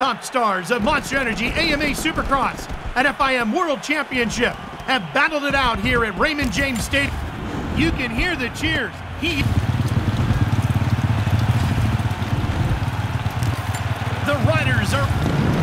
Top stars of Monster Energy AMA Supercross and FIM World Championship have battled it out here at Raymond James Stadium. You can hear the cheers. He the riders are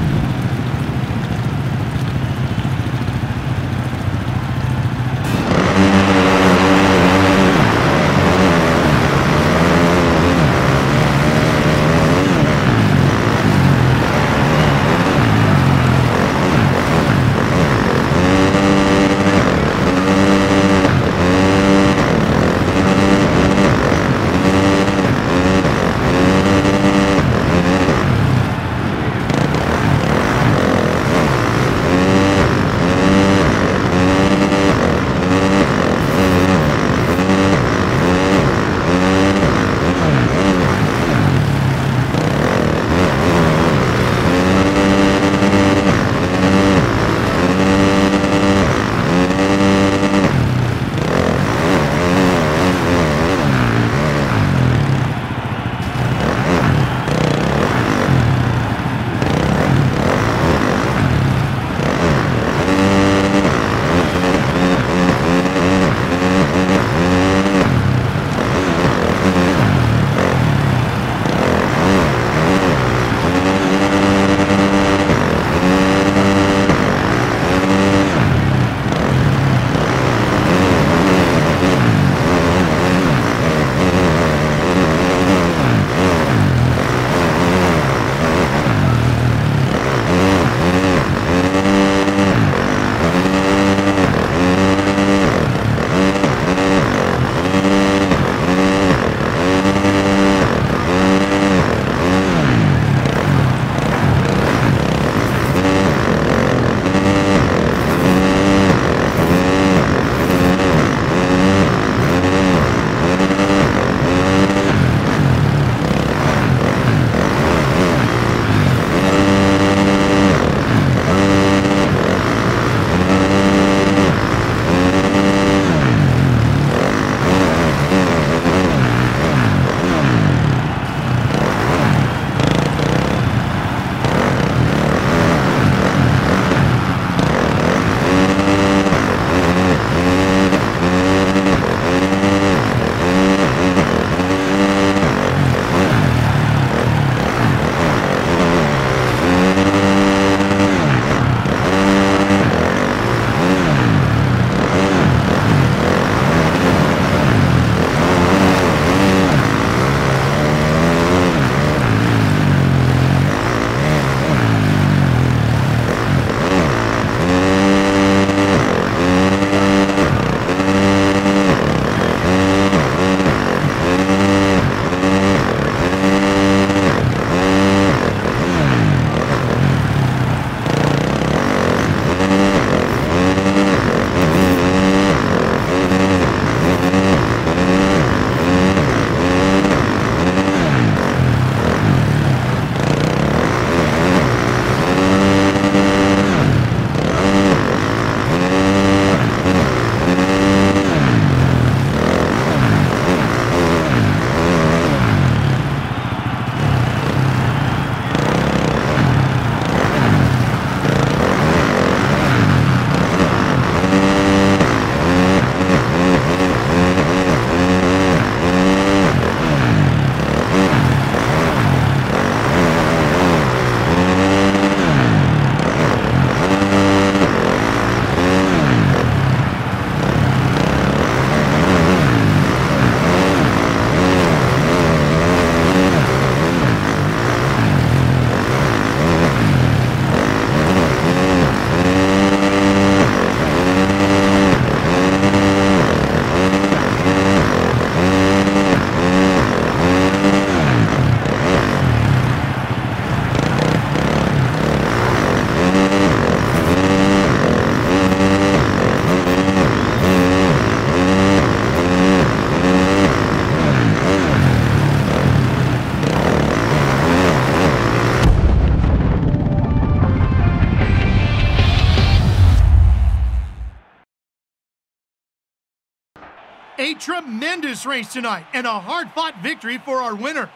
tremendous race tonight and a hard-fought victory for our winner.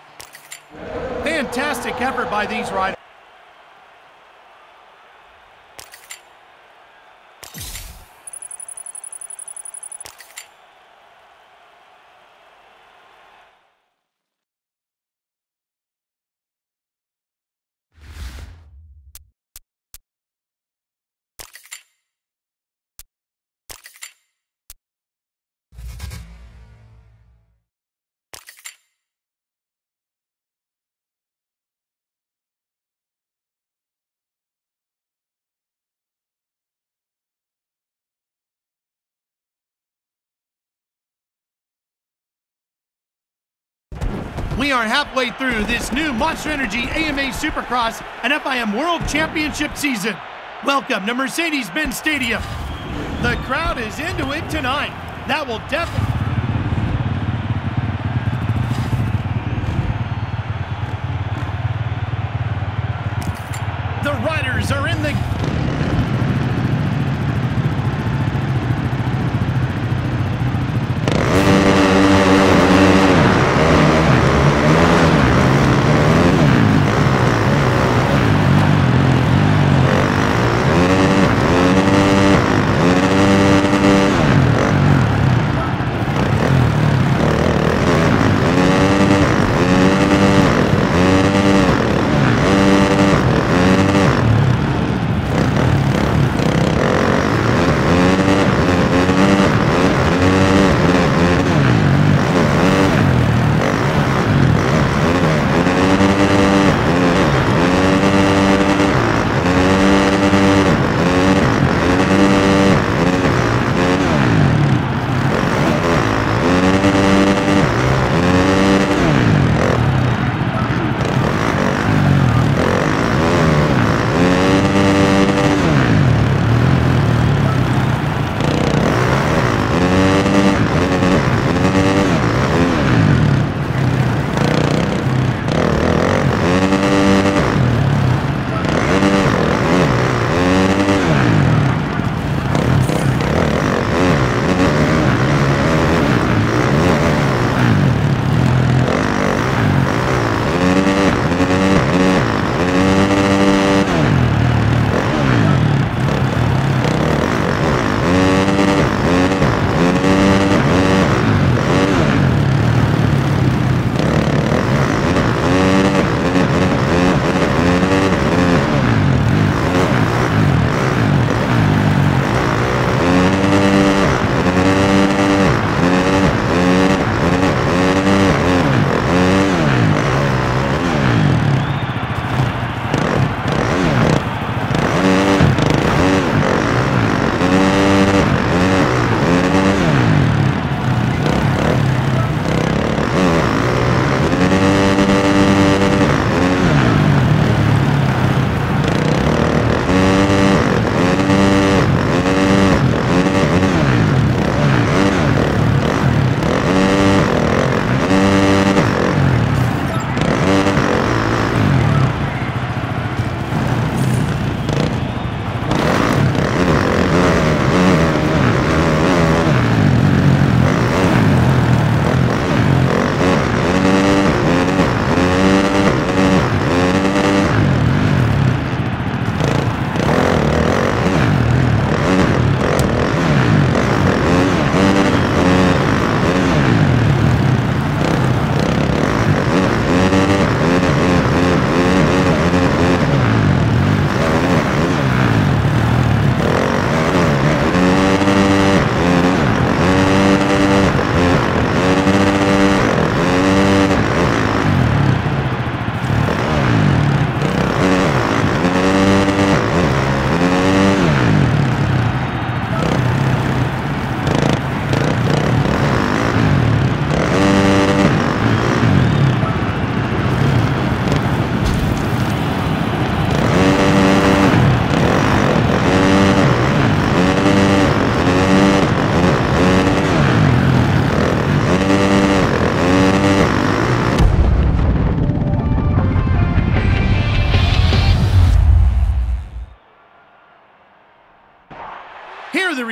Fantastic effort by these riders. We are halfway through this new Monster Energy AMA Supercross and FIM World Championship season. Welcome to Mercedes-Benz Stadium. The crowd is into it tonight. That will definitely... The riders are in the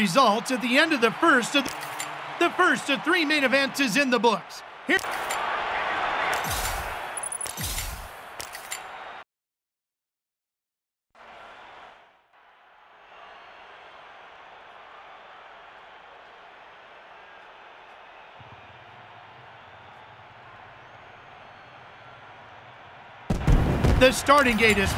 results at the end of the first of the, the first of three main events is in the books. Here The starting gate is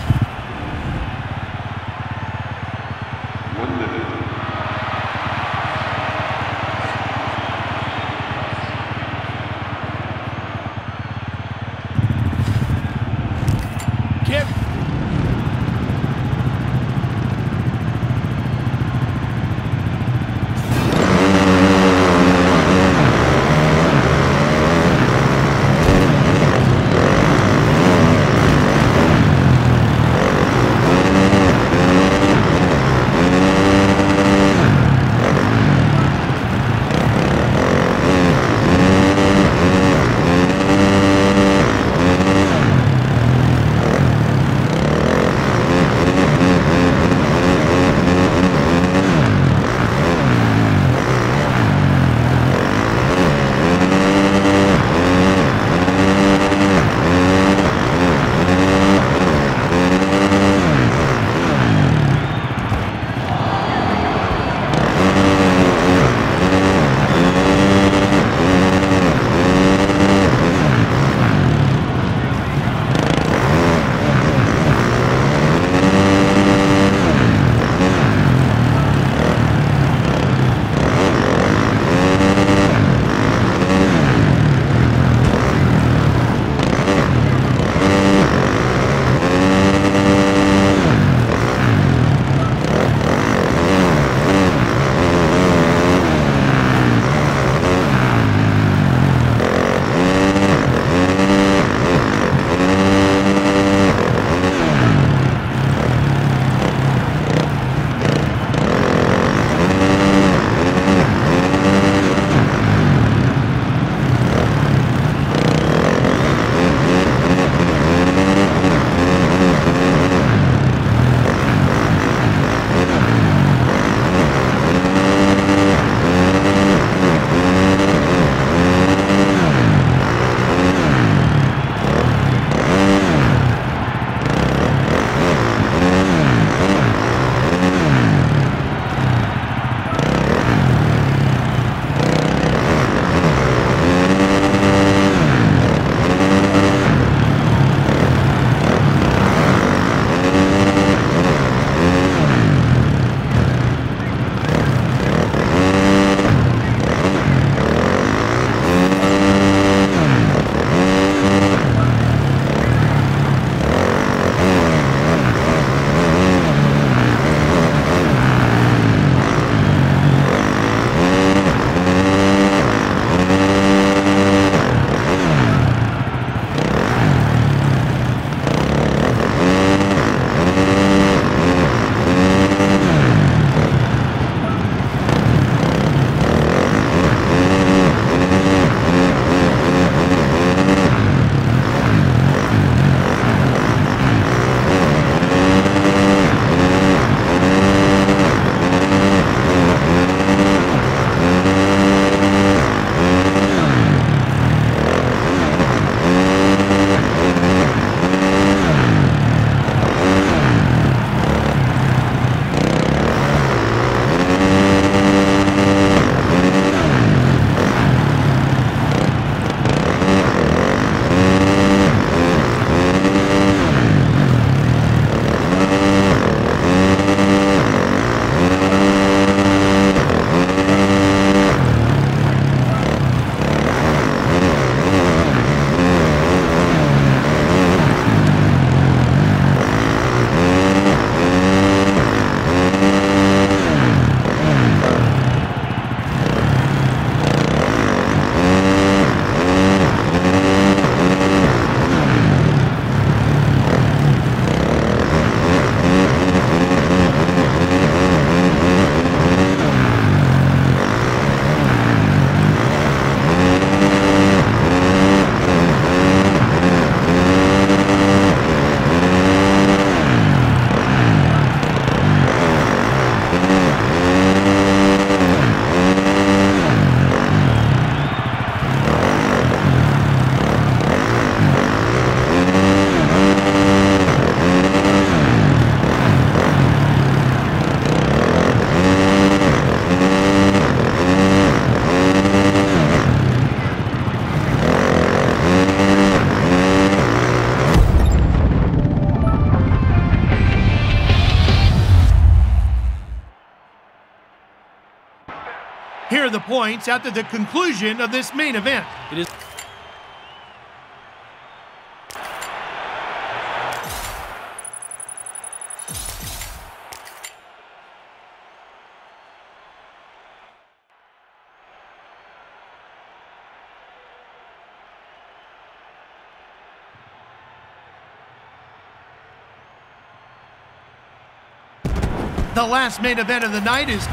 Here are the points after the conclusion of this main event. It is. The last main event of the night is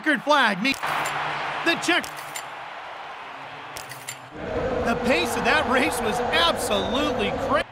checkered flag means the check. The pace of that race was absolutely crazy.